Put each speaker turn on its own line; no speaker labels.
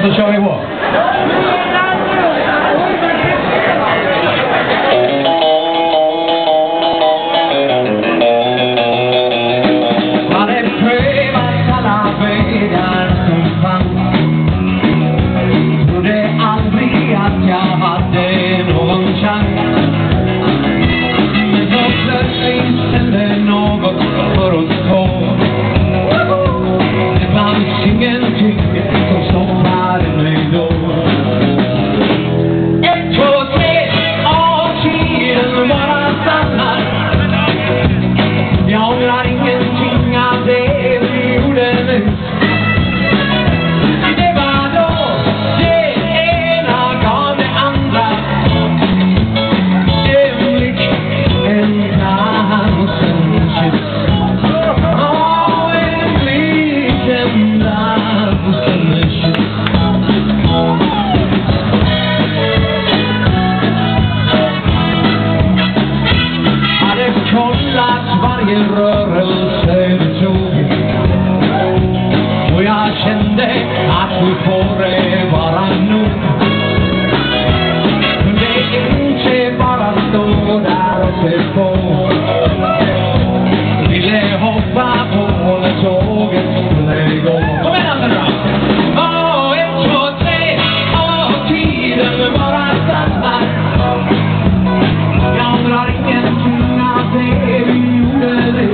Och show kör vi kollat varje Amen.